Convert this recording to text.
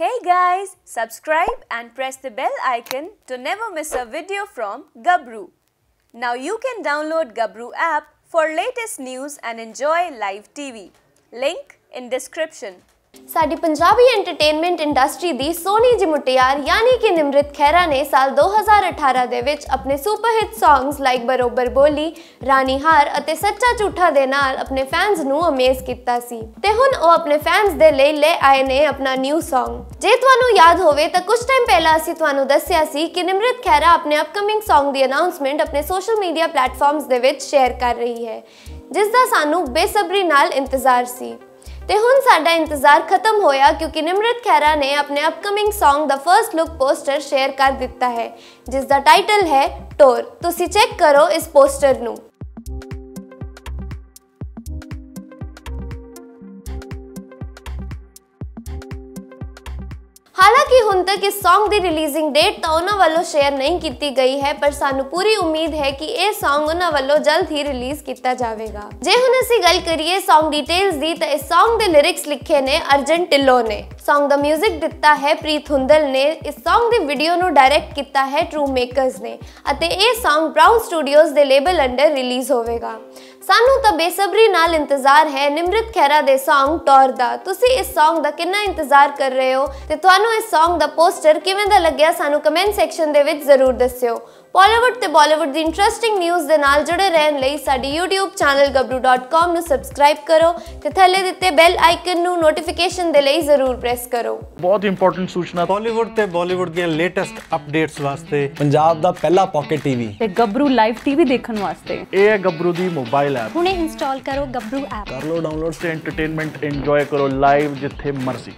Hey guys, subscribe and press the bell icon to never miss a video from Gabru. Now you can download Gabru app for latest news and enjoy live TV. Link in description. ਸਾਡੀ Punjabi entertainment industry ਦੀ ਸੋਨੀ ਜੀ ਮੁਟਿਆਰ, ਯਾਨੀ ਕਿ ਨਿਮਰਤ ਖਹਿਰਾ ਨੇ ਸਾਲ 2018 ਦੇ ਵਿੱਚ ਆਪਣੇ super hit songs like Brobar Boli, Rani Haar ਅਤੇ ਸੱਚਾ ਝੂਠਾ ਦੇ ਨਾਲ ਆਪਣੇ ਫੈਨਸ ਨੂੰ ਅਮੇਜ਼ ਕੀਤਾ ਸੀ। ਤੇ ਹੁਣ ਉਹ ਆਪਣੇ ਫੈਨਸ ਦੇ ਲਈ ਲੈ ਆਏ ਨੇ ਆਪਣਾ ਨਿਊ Song ਜੇ ਤੁਹਾਨੂੰ ਯਾਦ ਹੋਵੇ ਤਾਂ ਕੁਝ ਟਾਈਮ ਪਹਿਲਾਂ ਅਸੀਂ ਤੁਹਾਨੂੰ ਦੱਸਿਆ ਸੀ ਕਿ ਨਿਮਰਤ ਖਹਿਰਾ ਆਪਣੇ ਅਪਕਮਿੰਗ ਸੌਂਗ ਦੀ ਅਨਾਉਂਸਮੈਂਟ ਆਪਣੇ ਸੋਸ਼ਲ ਮੀਡੀਆ ਪਲੇਟਫਾਰਮਸ ਦੇ ਵਿੱਚ ਸ਼ੇਅਰ ਕਰ ਰਹੀ ਹੈ, ਜਿਸ ਦਾ ਸਾਨੂੰ ਬੇਸਬਰੀ ਨਾਲ ਇੰਤਜ਼ਾਰ ਸੀ। ਤੇ ਹੁਣ ਸਾਡਾ ਇੰਤਜ਼ਾਰ ਖਤਮ ਹੋਇਆ ਕਿਉਂਕਿ ਨਿਮਰਤ ਖਹਿਰਾ ਨੇ ਆਪਣੇ ਅਪਕਮਿੰਗ Song ਦਾ ਫਰਸਟ ਲੁੱਕ ਪੋਸਟਰ ਸ਼ੇਅਰ ਕਰ ਦਿੱਤਾ ਹੈ ਜਿਸ ਦਾ ਟਾਈਟਲ ਹੈ ਟੋਰ। ਤੁਸੀਂ ਚੈੱਕ ਕਰੋ ਇਸ ਪੋਸਟਰ ਨੂੰ। ਹਾਲਾਂਕਿ ਹੁਣ ਤੱਕ ਇਸ Song ਦੀ ਰਿਲੀਜ਼ਿੰਗ ਡੇਟ ਤਾਂ ਉਹਨਾਂ ਵੱਲੋਂ ਸ਼ੇਅਰ ਨਹੀਂ ਕੀਤੀ ਗਈ ਹੈ, ਪਰ ਸਾਨੂੰ ਪੂਰੀ ਉਮੀਦ ਹੈ ਕਿ ਇਹ Song ਉਹਨਾਂ ਵੱਲੋਂ ਜਲਦ ਹੀ ਰਿਲੀਜ਼ ਕੀਤਾ ਜਾਵੇਗਾ। ਜੇ ਹੁਣ ਅਸੀਂ ਗੱਲ ਕਰੀਏ Song ਡਿਟੇਲਸ ਦੀ, ਤਾਂ ਇਸ Song ਦੇ ਲਿਰਿਕਸ ਲਿਖੇ ਨੇ ਅਰਜਨ ਢਿੱਲੋਂ ਨੇ। Song ਦਾ 뮤직 ਦਿੱਤਾ ਹੈ ਪ੍ਰੀਤ ਹੁੰਦਲ ਨੇ। ਇਸ Song ਦੀ ਵੀਡੀਓ ਨੂੰ ਡਾਇਰੈਕਟ ਕੀਤਾ ਹੈ ਟਰੂ ਮੇਕਰਸ ਨੇ ਅਤੇ ਇਹ Song ਬ੍ਰਾਊਨ ਸਟੂਡੀਓਜ਼ ਦੇ ਲੇਬਲ ਅੰਡਰ ਰਿਲੀਜ਼ ਹੋਵੇਗਾ। ਸਾਨੂੰ ਤਾਂ ਬੇਸਬਰੀ ਨਾਲ ਇੰਤਜ਼ਾਰ ਹੈ, ਨਿਮਰਤ ਖਹਿਰਾ ਦੇ Song ਟੌਰ ਦਾ। ਤੁਸੀਂ ਇਸ Song ਦਾ ਕਿੰਨਾ ਇੰਤਜ਼ਾਰ ਕਰ ਰਹੇ ਹੋ ਤੇ ਤੁਹਾਨੂੰ ਇਸ Song ਦਾ ਪੋਸਟਰ ਕਿਵੇਂ ਦਾ ਲੱਗਿਆ ਸਾਨੂੰ ਕਮੈਂਟ ਸੈਕਸ਼ਨ ਦੇ ਵਿੱਚ ਜ਼ਰੂਰ ਦੱਸਿਓ। ਬਾਲੀਵੁੱਡ ਤੇ ਬਾਲੀਵੁੱਡ ਦੀ ਇੰਟਰਸਟਿੰਗ ਨਿਊਜ਼ ਦੇ ਨਾਲ ਜੁੜੇ ਰਹਿਣ ਲਈ ਸਾਡੀ YouTube ਚੈਨਲ gabru.com ਨੂੰ ਸਬਸਕ੍ਰਾਈਬ ਕਰੋ ਤੇ ਥੱਲੇ ਦਿੱਤੇ ਬੈਲ ਆਈਕਨ ਨੂੰ ਨੋਟੀਫਿਕੇਸ਼ਨ ਦੇ ਲਈ ਜ਼ਰੂਰ ਪ੍ਰੈਸ ਕਰੋ। ਬਹੁਤ ਇੰਪੋਰਟੈਂਟ ਸੂਚਨਾ। ਬਾਲੀਵੁੱਡ ਤੇ ਬਾਲੀਵੁੱਡ ਦੀਆਂ ਲੇਟੈਸਟ ਅਪਡੇਟਸ ਵਾਸਤੇ ਪੰਜਾਬ ਦਾ ਪਹਿਲਾ ਪਾਕਟ ਟੀਵੀ ਤੇ ਗੱਭਰੂ ਲਾਈਵ ਟੀਵੀ ਦੇਖਣ ਵਾਸਤੇ। ਇਹ ਹੈ ਗੱਭਰੂ ਦੀ ਮੋਬਾਈਲ ਐਪ ਹੁਣੇ ਇੰਸਟਾਲ ਕਰੋ ਗੱਭਰੂ ਐਪ ਕਰ ਲਓ ਡਾਊਨਲੋਡ ਤੇ ਐਂਟਰਟੇਨਮੈਂਟ ਇੰਜੋਏ ਕਰੋ ਲਾਈਵ ਜਿੱਥੇ ਮਰਜ਼ੀ।